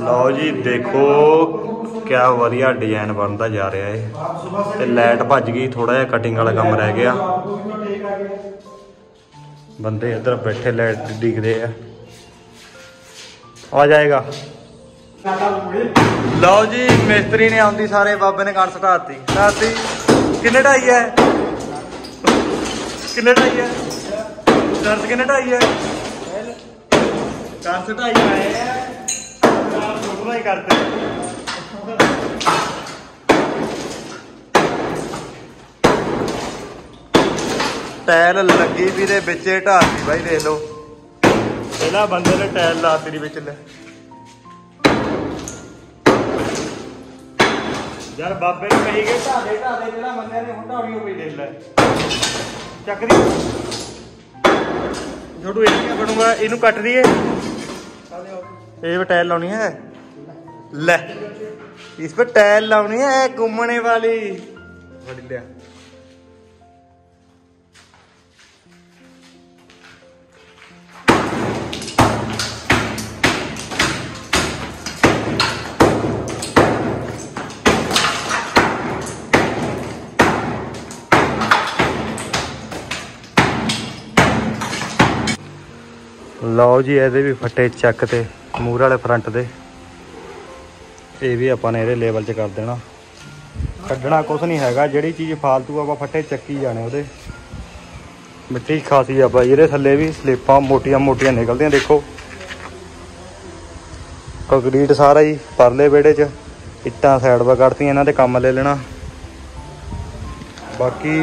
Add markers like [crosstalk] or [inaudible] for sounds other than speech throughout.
ਲਓ ਜੀ, ਦੇਖੋ ਕਿਆ ਵਧੀਆ ਡਿਜ਼ਾਈਨ ਬਣਦਾ ਜਾ ਰਿਹਾ ਹੈ ਤੇ ਲਾਈਟ ਭੱਜ ਗਈ ਥੋੜਾ ਜਿਹਾ ਕਟਿੰਗ ਵਾਲਾ ਕੰਮ ਰਹਿ ਗਿਆ। ਬੰਦੇ ਇੱਧਰ ਬੈਠੇ ਲਾਈਟ ਡਿੱਗਦੇ ਆ। ਆ ਜਾਏਗਾ। ਲਓ ਜੀ, ਮਿਸਤਰੀ ਨੇ ਆਉਂਦੀ, ਸਾਰੇ ਬਾਬੇ ਨੇ ਕੰਨ ਸਟਾਤੀ। ਸਟਾਤੀ। ਕਿੰਨੇ ਢਾਈ ਹੈ? ਕਿੰਨੇ ਢਾਈ ਹੈ? ਦਰਦ ਕਿੰਨੇ ਢਾਈ ਹੈ? ਕੰਨ ਸਟਾਈ ਆਏ ਛੋਟਾ ਹੀ ਕਰਦੇ ਟਾਇਲ ਲੱਗੀ ਵੀ ਦੇ ਵਿੱਚ ਢਾਤੀ ਬਾਈ ਦੇਖ ਲਓ। ਪਹਿਲਾਂ ਬੰਦੇ ਨੇ ਟਾਇਲ ਲਾਤੀ ਦੀ ਵਿੱਚ ਲੈ। ਯਾਰ ਬਾਬੇ ਨੂੰ ਕਹੀ ਗਏ ਢਾ ਦੇ ਢਾ ਦੇ ਜਿਹੜਾ ਮੰਨਿਆ ਨੇ ਹੁਣ ਢਾਉਣੀ ਹੋ ਪਈ ਦੇਖ ਲੈ। ਚੱਕਰੀ ਛੋਟੂ ਇਹ ਕੀ ਬਣੂਗਾ? ਇਹਨੂੰ ਕੱਟ ਦਈਏ। ਇਹ ਟਾਇਲ ਲਾਉਣੀ ਹੈ। ਲੈ, ਇਸ ਪਰ ਟਾਇਲ ਲਾਉਣੀ ਹੈ ਘੁੰਮਣੇ ਵਾਲੀ। ਫੜ ਲਿਆ। ਲਓ ਜੀ, ਇਹਦੇ ਵੀ ਫੱਟੇ ਚੱਕ ਤੇ ਮੂਰ ਵਾਲੇ ਫਰੰਟ ਦੇ। ਇਹ ਵੀ ਆਪਾਂ ਨੇ ਇਹਦੇ ਲੇਵਲ 'ਚ ਕਰ ਦੇਣਾ। ਕੱਢਣਾ ਕੁਝ ਨਹੀਂ ਹੈਗਾ, ਜਿਹੜੀ ਚੀਜ਼ ਫਾਲਤੂ ਆਪਾਂ ਫੱਟੇ ਚੱਕੀ ਜਾਣੇ ਉਹਦੇ। ਮਿੱਟੀ ਖਾਸੀ ਆ ਬਾਈ ਇਹਦੇ ਥੱਲੇ ਵੀ ਸਲੇਪਾਂ ਮੋਟੀਆਂ ਮੋਟੀਆਂ ਨਿਕਲਦੀਆਂ, ਦੇਖੋ। ਕੰਕਰੀਟ ਸਾਰਾ ਹੀ ਪਰਲੇ ਵਿਹੜੇ 'ਚ, ਇੱਟਾਂ ਸਾਈਡ 'ਵਾ ਕੱਢਤੀਆਂ ਇਹਨਾਂ ਤੇ ਕੰਮ ਲੈ ਲੈਣਾ। ਬਾਕੀ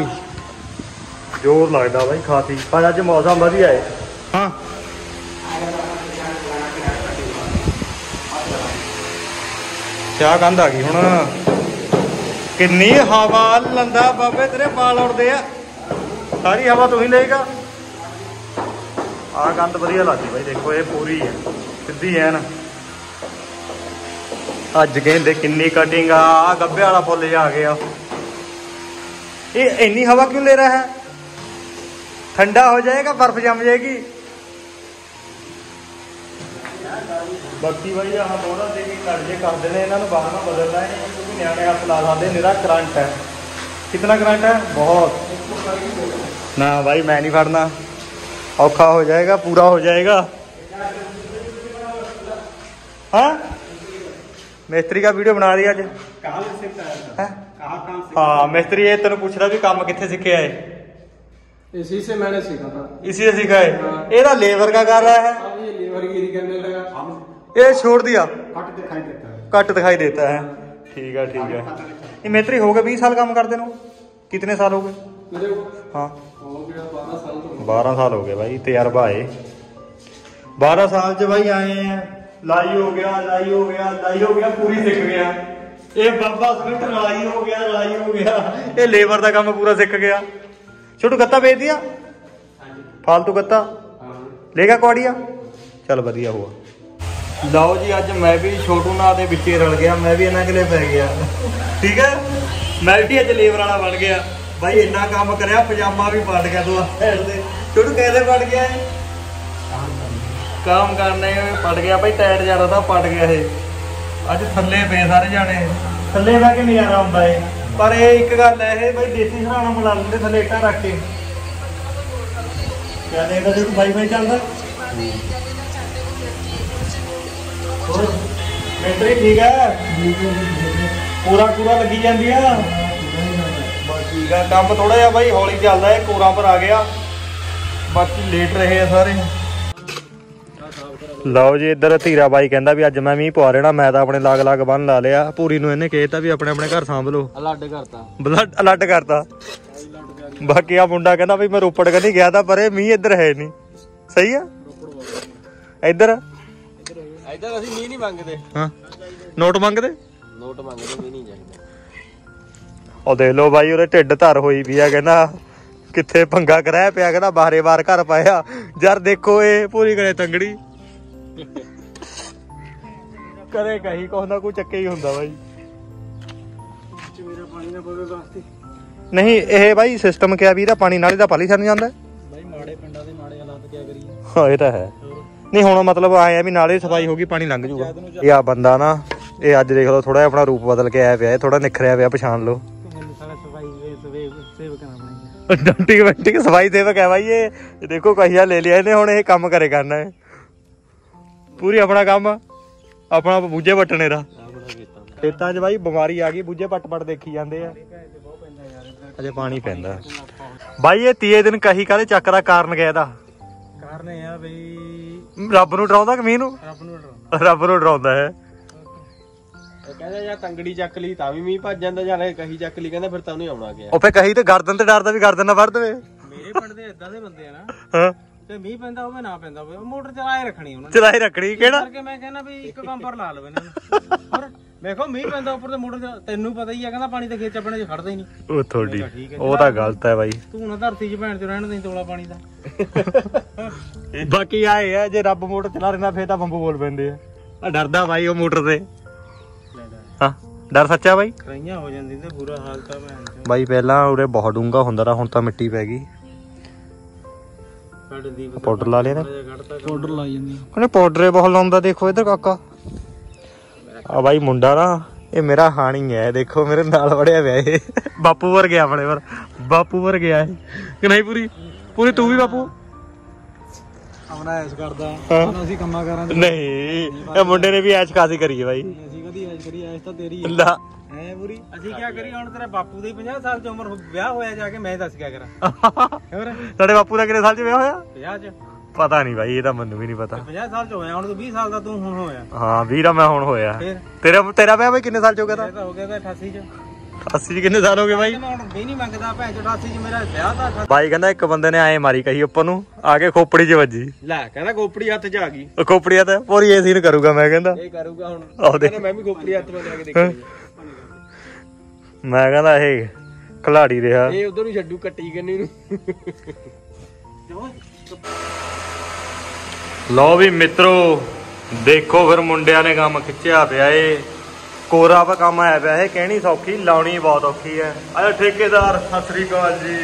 ਜ਼ੋਰ ਲੱਗਦਾ ਬਾਈ ਖਾਸੀ, ਪਰ ਅੱਜ ਮੌਸਮ ਵਧੀਆ ਹੈ ਹਾਂ। ਕਿਆ ਕੰਧ ਆ ਗਈ ਹੁਣ। ਕਿੰਨੀ ਹਵਾ ਲੰਦਾ ਬਾਬੇ, ਤੇਰੇ ਵਾਲ ਉੜਦੇ ਆ। ਸਾਰੀ ਹਵਾ ਤੂੰ ਹੀ ਲਏਗਾ। ਆ ਕੰਧ ਵਧੀਆ ਲੱਗਦੀ ਬਾਈ, ਦੇਖੋ, ਇਹ ਪੂਰੀ ਹੈ। ਸਿੱਧੀ ਐਨ। ਅੱਜ ਕਹਿੰਦੇ ਕਿੰਨੀ ਕਟਿੰਗ ਆ ਆ ਗੱਬੇ ਵਾਲਾ ਫੁੱਲ ਜਿਹਾ ਗਿਆ। ਇਹ ਇੰਨੀ ਹਵਾ ਕਿਉਂ ਲੈ ਰਹਾ ਹੈ? ਠੰਡਾ ਹੋ ਜਾਏਗਾ, ਬਰਫ਼ ਜੰਮ ਜਾਏਗੀ। ਬਾਕੀ ਬਾਈ ਆਹ ਬੋੜਾ ਦੇ ਵੀ ਕੱਢ ਜੇ ਕਰਦੇ ਨੇ ਇਹਨਾਂ ਨੂੰ ਬਾਹਰ ਨਾਲ ਬਦਲਣਾ ਹੈ ਕਿਉਂਕਿ ਨਿਆਣੇ ਹੱਥ ਲਾ ਸਕਦੇ ਨਿਰਾ ਕਰੰਟ ਹੈ ਕਿੰਨਾ ਕਰੰਟ ਹੈ ਬਹੁਤ ਨਾ ਬਾਈ ਮੈਂ ਨਹੀਂ ਫੜਨਾ ਔਖਾ ਹੋ ਜਾਏਗਾ ਪੂਰਾ ਹੋ ਜਾਏਗਾ ਹਾਂ ਮਿਸਤਰੀ ਦਾ ਵੀਡੀਓ ਬਣਾ ਰਹੀ ਅੱਜ कहाँ से सीखता है ਹੈ कहाँ कहाँ से ਹਾਂ ਮਿਸਤਰੀ ਇਹ ਤੈਨੂੰ ਪੁੱਛਦਾ ਵੀ ਕੰਮ ਕਿੱਥੇ ਸਿੱਖਿਆ ਹੈ इसी से मैंने सीखा था इसी से सीखा है ਇਹਦਾ ਲੇਬਰ का कर रहा है अब ये लीवर गिरी करने लगा हम ये छोड़ दिया कट दिखाई देता है कट दिखाई देता है ठीक है ठीक है ये मिस्त्री हो गए बीस साल काम करते नो कितने साल हो गए मेरे हाँ हो गया बारह साल तो बारह साल हो गए भाई तजर्बा है बारह साल च भाई आए हैं लाई हो गया लाई हो गया लाई हो गया पूरी सीख गया ये बाबा स्मिथ लाई हो गया लाई हो गया ये लेबर का काम पूरा सीख गया छोटू गत्ता बेच दिया फालतू गत्ता लेगा ਕੁਆੜੀਆ ਚੱਲ ਵਧੀਆ ਹੋਆ ਲਓ ਜੀ, ਅੱਜ ਮੈਂ ਵੀ ਛੋਟੂ ਨਾਲ ਦੇ ਵਿੱਚ ਹੀ ਰਲ ਗਿਆ, ਮੈਂ ਵੀ ਇਹਨਾਂ ਕੋਲੇ ਪੈ ਗਿਆ। ਠੀਕ ਹੈ? ਮੈਂ ਵੀ ਅੱਜ ਲੇਬਰ ਵਾਲਾ ਬਣ ਗਿਆ। ਬਾਈ, ਇੰਨਾ ਕੰਮ ਕਰਿਆ, ਪਜਾਮਾ ਵੀ ਪੜ ਗਿਆ ਦੋ ਸਾਈਡ ਦੇ ਛੋਟੂ, ਕਿਹਦੇ ਪੜ ਗਿਆ ਇਹ? ਕੰਮ ਕਰਨੇ ਪੜ ਗਿਆ ਬਾਈ ਟਾਇਰ ਜ਼ਿਆਦਾ ਤਾਂ ਪੜ ਗਿਆ ਇਹ। ਅੱਜ ਥੱਲੇ ਪਏ ਸਾਰੇ ਜਾਣੇ। ਥੱਲੇ ਬਹਿ ਕੇ ਨਜ਼ਾਰਾ ਆਉਂਦਾ ਏ ਪਰ ਇਹ ਇੱਕ ਗੱਲ ਹੈ, ਇਹ ਬਾਈ, ਦੇਸੀ ਸਰਾਣਾ ਬਣਾ ਲੈਂਦੇ ਥੱਲੇ ਇੱਟਾਂ ਰੱਖ ਕੇ। ਕਿਆ ਦੇਖਦਾ ਜੇ ਬਾਈ ਚੱਲਦਾ। ਹੋਰ ਮਿਲਟਰੀ ਠੀਕ ਹੈ। ਪੂਰਾ ਪੂਰਾ ਲੱਗੀ ਜਾਂਦੀ ਆ ਬਸ ਠੀਕ ਕੰਮ ਥੋੜਾ ਜਿਹਾ ਬਾਈ ਹੌਲੀ ਚੱਲਦਾ ਹੈ ਕੋਰਾ ਪਰ ਆ ਗਿਆ। ਬਾਕੀ ਲੇਟ ਰਹੇ ਆ ਸਾਰੇ। ਲਓ ਜੀ ਇੱਧਰ ਧੀਰਾ ਬਾਈ ਕਹਿੰਦਾ ਵੀ ਅੱਜ ਮੈਂ ਮੀਂਹ ਪਵਾ ਰਹਿਣਾ ਮੈਂ ਤਾਂ ਆਪਣੇ ਲਾਗ ਲਾਗ ਬੰਨ ਲਾ ਲਿਆ। ਪੂਰੀ ਨੂੰ ਇਹਨੇ ਕਹਿਤਾ ਵੀ ਆਪਣੇ ਆਪਣੇ ਘਰ ਸਾਂਭ ਲਓ ਅਲੱਡ ਕਰਤਾ। ਬਲੱਡ ਅਲੱਡ ਕਰਤਾ। ਬਾਕੀ ਆ ਮੁੰਡਾ ਕਹਿੰਦਾ ਵੀ ਮੈਂ ਰੋਪੜ ਕਨੀ ਗਿਆ ਤਾਂ ਪਰ ਇਹ ਮੀਂਹ ਇੱਧਰ ਹੈ ਨਹੀਂ। ਸਹੀ ਆ? ਇੱਧਰ। ਮੰਗਦੇ। ਹਾਂ। ਬਾਈ ਉਹਦੇ ਢਿੱਡ ਧਰ ਹੋਈ ਵੀ ਆ ਕਹਿੰਦਾ ਕਿੱਥੇ ਪੰਗਾ ਕਰਾਇਆ ਪਿਆ ਕਹਿੰਦਾ ਬਾਰੇ ਬਾਰ ਘਰ ਪਾਇਆ। ਯਾਰ ਦੇਖੋ ਇਹ ਪੂਰੀ ਕਰੇ ਤੰਗੜੀ। ਕਰੇ ਕਹੀ ਕੁਛ ਨਾ ਕੋਈ ਚੱਕੇ ਹੀ ਹੁੰਦਾ ਬਾਈ। ਨਹੀਂ ਇਹ ਬਾਈ ਸਿਸਟਮ ਕਿਆ ਵੀਰਾ ਪਾਣੀ ਨਾਲੇ ਦਾ ਪਾਲੀ ਛੱਡ ਜਾਂਦਾ। ਬਾਈ ਮਾੜੇ ਪਿੰਡਾਂ ਦੇ ਮਾੜੇ ਹਾਲਾਤ ਕਿਆ ਕਰੀਏ। ਹਾਂ ਇਹ ਤਾਂ ਹੈ। ਨਹੀਂ, ਹੁਣ ਮਤਲਬ ਆਏ ਆ ਵੀ ਨਾਲੇ ਸਫ਼ਾਈ ਹੋ ਗਈ ਪਾਣੀ ਲੰਘ ਜੂਗਾ ਇਹ ਆ ਬੰਦਾ ਨਾ, ਇਹ ਅੱਜ ਦੇਖ ਲਓ ਥੋੜਾ ਜਿਹਾ ਆਪਣਾ ਰੂਪ ਬਦਲ ਕੇ ਆਇਆ ਪਿਆ, ਇਹ ਥੋੜਾ ਨਿਖਰਿਆ ਪਿਆ, ਪਛਾਣ ਲਓ। ਮੈਨੂੰ ਸਾਰਾ ਸਫ਼ਾਈ ਸਫ਼ਾਈ ਸੇਵਕ ਹੈ ਬਾਈ ਇਹ? ਦੇਖੋ, ਕਹੀਆ ਲੈ ਲਿਆ, ਇਹਨੇ ਹੁਣ ਇਹ ਕੰਮ ਕਰੇ ਕਰਨਾ ਹੈ। ਪੂਰੀ ਆਪਣਾ ਕੰਮ, ਆਪਣਾ ਬੂਝੇ ਵੱਟਣੇ ਦਾ। ਖੇਤਾਂ 'ਚ ਬਾਈ ਬਿਮਾਰੀ ਆ ਗਈ, ਬੂਝੇ ਪੱਟ ਪੱਟ ਦੇਖੀ ਜਾਂਦੇ ਆ। ਅਜੇ ਪਾਣੀ ਪੈਂਦਾ। ਬਾਈ ਇਹ ਤੀਏ ਦਿਨ ਕਹੀ ਕਾਲੇ ਚੱਕ ਦਾ ਕਾਰਨ ਗਿਆ ਇਹਦਾ? ਕਾਰਨ ਇਹ ਆ ਬਈ ਰੱਬ ਨੂੰ ਡਰਾਉਂਦਾ ਕਿ ਮੀਂਹ ਨੂੰ? ਰੱਬ ਨੂੰ ਡਰਾਉਂਦਾ। ਰੱਬ ਨੂੰ ਡਰਾਉਂਦਾ ਹੈ। ਕਹਿੰਦਾ ਜਾਂ ਤੰਗੜੀ ਚੱਕ ਲਈ ਤਾਂ ਵੀ ਮੀਂਹ ਭੱਜ ਜਾਂਦਾ ਜਾਂ ਕਹੀ ਚੱਕ ਲਈ ਕਹਿੰਦਾ ਫਿਰ ਤਾਂ ਉਹਨੂੰ ਆਉਣਾ ਗਿਆ ਉਹ ਫੇ ਕਹੀ ਤੇ ਗਰਦਨ ਤੇ ਡਰਦਾ ਵੀ ਗਰਦਨ ਨਾ ਵੜ ਦੇਵੇ। ਮੇਰੇ ਪਿੰਡ ਦੇ ਇਦਾਂ ਦੇ ਬੰਦੇ ਆ ਨਾ ਹਾਂ। ਤੇ ਮੀਂਹ ਪੈਂਦਾ ਹੋਵੇ ਨਾ ਪੈਂਦਾ ਹੋਵੇ ਮੋਟਰ ਚਲਾਏ ਰੱਖਣੀ ਉਹਨਾਂ ਨੇ। ਚਲਾਈ ਰੱਖਣੀ ਕਿਹੜਾ? ਕਰਕੇ ਮੈਂ ਕਹਿੰਦਾ ਵੀ ਇੱਕ ਕੰਪਰ ਲਾ ਲਵੇ ਇਹਨਾਂ ਨੂੰ। [laughs] ਵੇਖੋ ਮੀਂਹ ਪੈਂਦਾ ਉੱਪਰ ਤੇ ਮੋਟਰ ਤੈਨੂੰ ਪਤਾ ਹੀ ਆ ਕਹਿੰਦਾ ਪਾਣੀ ਤੇ ਖੇਤ ਚ ਆਪਣੇ ਚ ਖੜਦਾ ਹੀ ਨਹੀਂ। ਉਹ ਤੁਹਾਡੀ। ਉਹ ਤਾਂ ਗਲਤ ਹੈ ਬਾਈ। ਤੂੰ ਨਾ ਧਰਤੀ 'ਚ ਭੈਣ ਚ ਰਹਿਣ ਦੇ ਤੋਲਾ ਪਾਣੀ ਦਾ। [laughs] ਬਾਕੀ ਆਏ ਆ ਜੇ ਰੱਬ ਮੋਟਰ ਚਲਾ ਰਿਹਾ ਫੇਰ ਤਾਂ ਬੰਬੂ ਬੋਲ ਪੈਂਦੇ ਆ। ਆ ਡਰਦਾ ਬਾਈ ਉਹ ਮੋਟਰ ਤੇ। ਹਾਂ ਡਰ ਸੱਚਾ ਬਾਈ? ਕਈਆਂ ਹੋ ਜਾਂਦੀ ਤੇ ਬੁਰਾ ਹਾਲ ਤਾਂ ਭੈਣ ਚ ਬਾਈ ਪਹਿਲਾਂ ਉਰੇ ਬਹੁਤ ਡੂੰਗਾ ਹੁੰਦਾ ਰਾ ਹੁਣ ਤਾਂ ਮਿੱਟੀ ਪੈ ਗਈ। ਪਾਊਡਰ ਲਾ ਲਿਆ ਨੇ। ਪਾਊਡਰ ਲਾਈ ਜਾਂਦੀ ਉਹਨੇ ਪਾਊਡਰੇ ਬਹੁਤ ਲਾਉਂਦਾ ਦੇਖੋ ਇਧਰ ਕਾਕਾ। ਆ ਬਾਈ ਮੁੰਡਾ ਨਾ ਇਹ ਮੇਰਾ ਹਾਣੀ ਹੈ ਦੇਖੋ ਮੇਰੇ ਨਾਲ ਵੜਿਆ ਪਿਆ ਇਹ। ਬਾਪੂ ਵਰ ਗਿਆ ਆਪਣੇ ਵਰ ਬਾਪੂ ਵਰ ਗਿਆ ਇਹ। ਕਿ ਨਹੀਂ ਪੂਰੀ? ਪੂਰੀ ਤੂੰ ਵੀ ਬਾਪੂ? ਆਪਣਾ ਐਸ ਕਰਦਾ। ਹੁਣ ਅਸੀਂ ਕੰਮਾਂ ਕਰਾਂ ਨਹੀਂ ਇਹ ਮੁੰਡੇ ਨੇ ਵੀ ਐਸ਼ ਖਾਸੀ ਕਰੀ ਹੈ ਬਾਈ? ਅਸੀਂ ਕਦੀ ਐਸ ਕਰੀ ਐਸ ਤਾਂ ਤੇਰੀ ਹੈ। ਲਾ ਐ ਪੂਰੀ? ਅਸੀਂ ਕੀ ਕਰੀ ਹੁਣ ਤੇਰੇ ਬਾਪੂ ਦੀ 50 ਸਾਲ ਦੀ ਉਮਰ ਵਿਆਹ ਹੋਇਆ ਜਾ ਕੇ ਮੈਂ ਦੱਸ ਕਿਆ ਕਰਾਂ। [laughs] ਹੋਰ? ਸਾਡੇ ਬਾਪੂ ਦਾ ਕਿੰਨੇ ਸਾਲ ਚ ਵਿਆਹ ਹੋਇਆ? 50 ਚ। ਪਤਾ ਨਹੀਂ ਬਾਈ ਇਹ ਤਾਂ ਮੈਨੂੰ ਵੀ ਨਹੀਂ ਪਤਾ। 50 ਸਾਲ ਚ ਹੋਇਆ ਹੁਣ ਤੂੰ 20 ਸਾਲ ਦਾ ਤੂੰ ਹੁਣ ਹੋਇਆ। ਹਾਂ ਵੀਰਾ ਮੈਂ ਹੁਣ ਹੋਇਆ। ਫਿਰ? ਤੇਰਾ ਤੇਰਾ ਵਿਆਹ ਬਾਈ ਕਿੰਨੇ ਸਾਲ ਚ ਹੋ ਗਿਆ ਤਾਂ? ਇਹ ਤਾਂ ਹੋ ਗਿਆ ਤਾਂ 88 ਚ। 80 ਚ ਕਿੰਨੇ ਸਾਲ ਹੋ ਗਏ ਬਾਈ? ਮੈਂ ਹੁਣ ਵੀ ਨਹੀਂ ਮੰਗਦਾ ਭੈਣ ਚੋਂ 88 ਚ ਮੇਰਾ ਵਿਆਹ ਦਾ 88 ਬਾਈ ਕਹਿੰਦਾ ਇੱਕ ਬੰਦੇ ਨੇ ਐ ਮਾਰੀ ਕਹੀ ਉੱਪਰ ਨੂੰ ਆ ਕੇ ਖੋਪੜੀ 'ਚ ਵੱਜੀ। ਲੈ ਕਹਿੰਦਾ ਗੋਪੜੀ ਹੱਥ 'ਚ ਆ ਗਈ। ਉਹ ਖੋਪੜੀ ਤਾਂ ਪੂਰੀ ਇਹ ਸੀਨ ਕਰੂਗਾ ਮੈਂ ਕਹਿੰਦਾ। ਇਹ ਕਰੂਗਾ ਹੁਣ। ਆਹ ਦੇਖ। ਕਹਿੰਦਾ ਮੈਂ ਵੀ ਗੋਪੜੀ ਹੱਥ 'ਚ ਲੈ ਕੇ ਦੇਖਣੀ ਮੈਂ ਕਹਿੰਦਾ ਇਹ ਖਿਲਾੜੀ ਰਿਹਾ। ਇਹ ਉਧਰ ਨੂੰ ਛੱਡੂ ਕੱਟੀ ਕੰਨੀ ਨੂੰ। ਲਓ ਵੀ ਮਿੱਤਰੋ, ਦੇਖੋ ਫਿਰ ਮੁੰਡਿਆਂ ਨੇ ਕੰਮ ਖਿੱਚਿਆ ਪਿਆ ਏ। ਕੋਰਾ ਵਾ ਕੰਮ ਆਇਆ ਪਿਆ ਇਹ ਕਹਿਣੀ ਸੌਖੀ, ਲਾਉਣੀ ਬਹੁਤ ਔਖੀ ਹੈ ਆਹ ਠੇਕੇਦਾਰ, ਸਤਿ ਸ੍ਰੀ ਅਕਾਲ ਜੀ।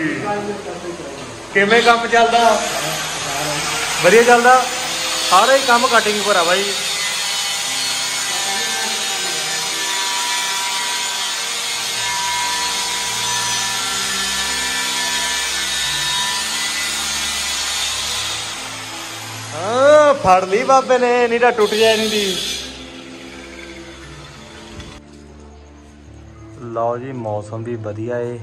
ਕਿਵੇਂ ਕੰਮ ਚੱਲਦਾ? ਵਧੀਆ ਚੱਲਦਾ? ਸਾਰੇ ਹੀ ਕੰਮ ਕਟਿੰਗ ਪਰ ਆ ਬਾਈ ਹਾਂ ਫੜ ਲਈ ਬਾਬੇ ਨੇ ਨਹੀਂ ਤਾਂ ਟੁੱਟ ਜਾਏ ਨਹੀਂ ਦੀ। ਲਓ ਜੀ ਮੌਸਮ ਵੀ ਵਧੀਆ ਏ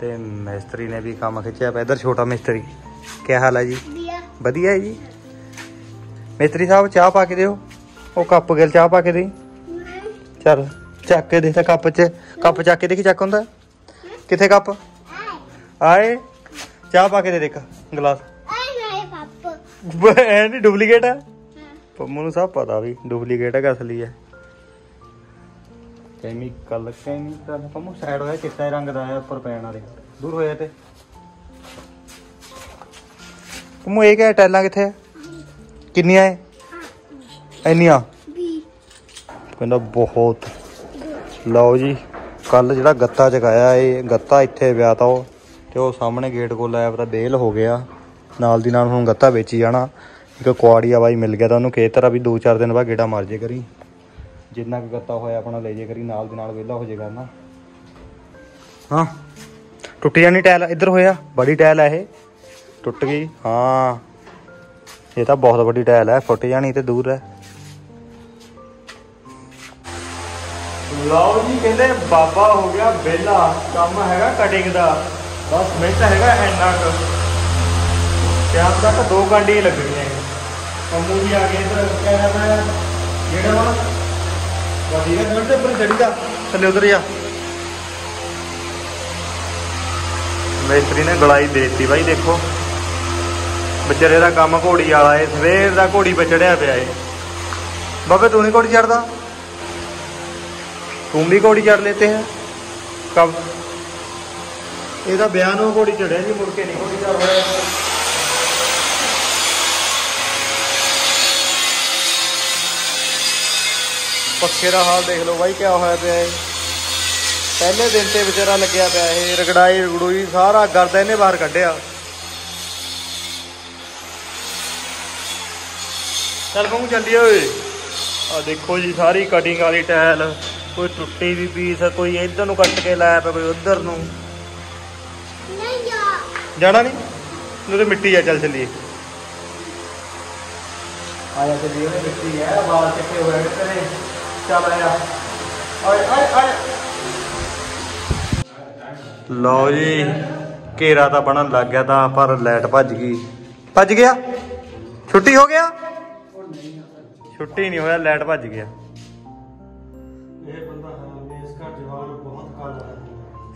ਤੇ ਮਿਸਤਰੀ ਨੇ ਵੀ ਕੰਮ ਖਿੱਚਿਆ ਪਿਆ। ਇਧਰ ਛੋਟਾ ਮਿਸਤਰੀ ਕੀ ਹਾਲ ਹੈ ਜੀ? ਵਧੀਆ। ਹੈ ਜੀ। ਮਿਸਤਰੀ ਸਾਹਿਬ ਚਾਹ ਪਾ ਕੇ ਦਿਓ। ਉਹ ਕੱਪ ਗਿਲ ਚਾਹ ਪਾ ਕੇ ਦੇ ਚੱਲ ਚੱਕ ਕੇ ਦੇ ਤਾਂ ਕੱਪ 'ਚ ਕੱਪ ਚੱਕ ਕੇ ਦੇਖੀ ਚੱਕ ਹੁੰਦਾ। ਕਿੱਥੇ ਕੱਪ? ਆਏ। ਚਾਹ ਪਾ ਕੇ ਦੇ ਦੇਖ ਗਲਾਸ। ਐ ਨਹੀਂ ਡੁਪਲੀਕੇਟ ਹੈ ਪੰਮੂ ਨੂੰ ਸਭ ਪਤਾ ਵੀ ਡੁਪਲੀਕੇਟ ਹੈ ਕਿ ਅਸਲੀ ਹੈ ਕੈਮੀਕਲ ਕੈਮੀਕਲ ਪੰਮੂ ਸਾਈਡ ਹੋਇਆ ਚਿੱਟਾ ਰੰਗ ਦਾ ਹੈ ਉੱਪਰ ਪੈਣ ਵਾਲੇ। ਦੂਰ ਹੋਇਆ ਤੇ। ਪੰਮੂ ਇਹ ਕਿਆ ਟੈਲਾਂ ਕਿੱਥੇ ਹੈ ਕਿੰਨੀਆਂ ਹੈ ਇੰਨੀਆਂ? ਕਹਿੰਦਾ ਬਹੁਤ। ਲਓ ਜੀ ਕੱਲ ਜਿਹੜਾ ਗੱਤਾ ਚਕਾਇਆ ਇਹ ਗੱਤਾ ਇੱਥੇ ਪਿਆ ਤਾ ਉਹ ਤੇ ਉਹ ਸਾਹਮਣੇ ਗੇਟ ਕੋਲ ਆਇਆ ਪਤਾ ਬੇਲ ਹੋ ਗਿਆ। ਨਾਲ ਦੀ ਨਾਲ ਹੁਣ ਗੱਤਾ ਵੇਚੀ ਜਾਣਾ। ਇੱਕ ਕੁਆੜੀਆ ਬਾਈ ਮਿਲ ਗਿਆ ਤਾਂ ਉਹਨੂੰ ਖੇਤ ਤਰਾ ਵੀ 2-4 ਦਿਨ ਬਾਅਦ ਗੇੜਾ ਮਾਰ ਜੇ ਕਰੀ। ਜਿੰਨਾ ਕੁ ਗੱਤਾ ਹੋਇਆ ਆਪਣਾ ਲੈ ਜੇ ਕਰੀ, ਨਾਲ ਦੀ ਨਾਲ ਵਿਹਲਾ ਹੋ ਜੇ ਕਰਨਾ ਹਾਂ। ਟੁੱਟ ਜਾਣੀ ਟਾਇਲ, ਇੱਧਰ ਹੋਇਆ, ਬੜੀ ਟਾਇਲ ਹੈ ਇਹ। ਟੁੱਟ ਗਈ, ਹਾਂ। ਇਹ ਤਾਂ ਬਹੁਤ ਵੱਡੀ ਟਾਇਲ ਹੈ ਫੁੱਟ ਜਾਣੀ ਤੇ ਦੂਰ ਹੈ ਲਓ ਜੀ, ਕਹਿੰਦੇ ਬਾਬਾ ਹੋ ਗਿਆ ਵਿਹਲਾ, ਕੰਮ ਹੈਗਾ ਕਟਿੰਗ ਦਾ। ਬਸ ਮਿਹਨਤ ਹੈਗਾ ਇੰਨਾ ਕੁ। ਸ਼ਾਮ ਤੱਕ ਦੋ ਘੰਟੇ ਹੀ ਲੱਗਣੀਆਂ ਨੇ ਕੰਮੂ ਵੀ ਆ ਗਏ ਇੱਧਰ ਕਹਿੰਦਾ ਮੈਂ ਜਿਹੜਾ ਵਾ ਵੱਡੀ ਦਾ ਗੜ ਤੇ ਉੱਪਰ ਚੜੀਦਾ ਥੱਲੇ ਉਧਰ ਜਾ ਮੇਸਤਰੀ ਨੇ ਗਲਾਈ ਦੇਤੀ ਬਾਈ ਦੇਖੋ ਵਿਚਾਰੇ ਦਾ ਕੰਮ ਘੋੜੀ ਵਾਲਾ ਏ ਸਵੇਰ ਦਾ ਘੋੜੀ 'ਤੇ ਚੜਿਆ ਪਿਆ ਏ ਬਾਬੇ ਤੂੰ ਨਹੀਂ ਘੋੜੀ ਚੜਦਾ तुम भी घोड़ी चढ़ लेते हैं कब ਇਹਦਾ ਬਿਆਨ ਉਹ ਘੋੜੀ ਚੜਿਆ ਜੀ ਮੁੜ ਕੇ ਨਹੀਂ ਘੋੜੀ ਚੜ ਪੱਖੇ ਦਾ ਹਾਲ ਦੇਖ ਲਓ ਬਾਈ ਕਿਆ ਹੋਇਆ ਪਿਆ ਇਹ। ਪਹਿਲੇ ਦਿਨ ਤੇ ਵਿਚਾਰਾ ਲੱਗਿਆ ਪਿਆ ਇਹ ਰਗੜਾਈ ਰਗੜੂਈ ਸਾਰਾ ਗਰਦਾ ਇਹਨੇ ਬਾਹਰ ਕੱਢਿਆ। ਚੱਲ ਪੰਮੂ ਚੱਲੀਏ ਓਏ। ਆ ਦੇਖੋ ਜੀ ਸਾਰੀ ਕਟਿੰਗ ਵਾਲੀ ਟਾਇਲ ਕੋਈ ਟੁੱਟੀ ਵੀ ਪੀਸ ਕੋਈ ਇੱਧਰ ਨੂੰ ਕੱਟ ਕੇ ਲਾਇਆ ਪਿਆ ਕੋਈ ਉੱਧਰ ਨੂੰ। ਜਾਣਾ ਨਹੀਂ ਨੂੰ ਤੇ ਮਿੱਟੀ ਆ ਚੱਲ ਚੱਲੀਏ। ਆਇਆ ਤੇ ਜੀ ਉਹਨੇ ਮਿੱਟੀ ਹੈ ਬਾਲ ਚੱਕੇ ਹੋਏ ਨੇ ਤੇਰੇ ਚੱਲ ਲਓ ਜੀ ਘੇਰਾ ਤਾਂ ਬਣਨ ਲੱਗ ਗਿਆ ਤਾਂ ਪਰ ਲਾਈਟ ਭੱਜ ਗਈ। ਭੱਜ ਗਿਆ? ਛੁੱਟੀ ਹੋ ਗਿਆ? ਛੁੱਟੀ ਨਹੀਂ ਹੋਇਆ ਲਾਈਟ ਭੱਜ ਗਿਆ।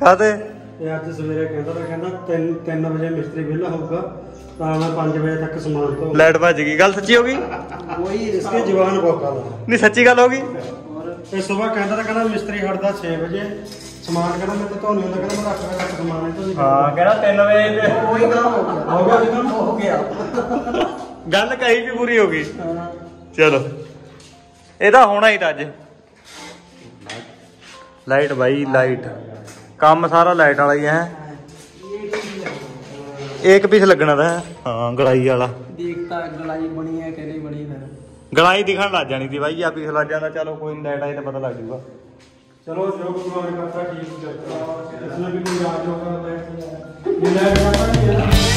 ਕਾਦੇ ਇਹ ਅੱਜ ਸਵੇਰੇ ਕਹਿੰਦਾ ਤਾਂ ਕਹਿੰਦਾ 3 3 ਵਜੇ ਮਿਸਤਰੀ ਵਿਹਲਾ ਹੋਊਗਾ ਤਾਂ ਮੈਂ 5 ਵਜੇ ਤੱਕ ਸਮਾਨ ਤੋਂ ਲਾਈਟ ਭੱਜ ਗਈ। ਗੱਲ ਸੱਚੀ ਹੋ ਗਈ? ਉਹੀ ਇਸਕੇ ਜਵਾਨ ਬਹੁਤ ਨਹੀਂ ਸੱਚੀ ਗੱਲ ਹੋ ਗਈ? ਤੇ ਸਵੇਰ ਕਹਿੰਦਾ ਤਾਂ ਕਹਿੰਦਾ ਮਿਸਤਰੀ ਹਟਦਾ 6 ਵਜੇ। ਸਮਾਨ ਕਹਿੰਦਾ ਮੈਂ ਤਾਂ ਧੋਣੀ ਹੁੰਦਾ ਕਹਿੰਦਾ ਮੈਂ ਰੱਖ ਰੱਖ ਸਮਾਨ ਨਹੀਂ ਤੁਸੀਂ ਹਾਂ ਕਹਿੰਦਾ 3 ਵਜੇ ਤੇ। ਕੋਈ ਕੰਮ ਹੋ ਗਿਆ। ਹੋ ਗਿਆ ਹੋ ਗਿਆ। ਗੱਲ ਕਹੀ ਵੀ ਪੂਰੀ ਹੋ ਗਈ। ਚਲੋ। ਇਹਦਾ ਹੋਣਾ ਹੀ ਤਾਂ ਅੱਜ। Light by light. ਕੰਮ ਸਾਰਾ ਲਾਈਟ ਵਾਲਾ ਹੀ ਹੈ। ਇੱਕ ਪੀਸ ਲੱਗਣਾ ਤਾਂ ਹਾਂ। ਗੜਾਈ ਵਾਲਾ। ਦੇਖਤਾ ਗਲਾਈ ਬਣੀ ਹੈ ਕਿ ਨਹੀਂ ਬਣੀ ਹੈ ਗਲਾਈ ਦਿਖਣ ਲੱਗ ਜਾਣੀ ਸੀ ਬਾਈ ਆ ਪਿਛਲਾ ਜਾਂਦਾ ਚਲੋ ਕੋਈ ਨਹੀਂ ਲਾਈਟ ਆਈ ਤਾਂ ਪਤਾ ਲੱਗ ਜੂਗਾ ਚਲੋ ਜੋ ਕੁਮਾਰ ਕਰਤਾ, ਠੀਕ ਚੱਲਦਾ ਇਸ ਲਈ ਵੀ ਕੋਈ ਯਾਦ ਹੋਗਾ ਨਹੀਂ ਆਇਆ ਇਹ ਲਾਈਟ ਕਰਤਾ ਨਹੀਂ ਆਇਆ